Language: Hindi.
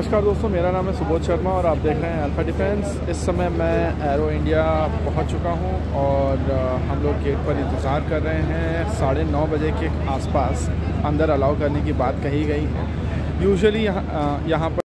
नमस्कार दोस्तों, मेरा नाम है सुबोध शर्मा और आप देख रहे हैं अल्फ़ा डिफेंस इस समय मैं एरो इंडिया पहुँच चुका हूँ और हम लोग गेट पर इंतज़ार कर रहे हैं। साढ़े नौ बजे के आसपास अंदर अलाउ करने की बात कही गई है। यूजुअली यहाँ यहाँ पर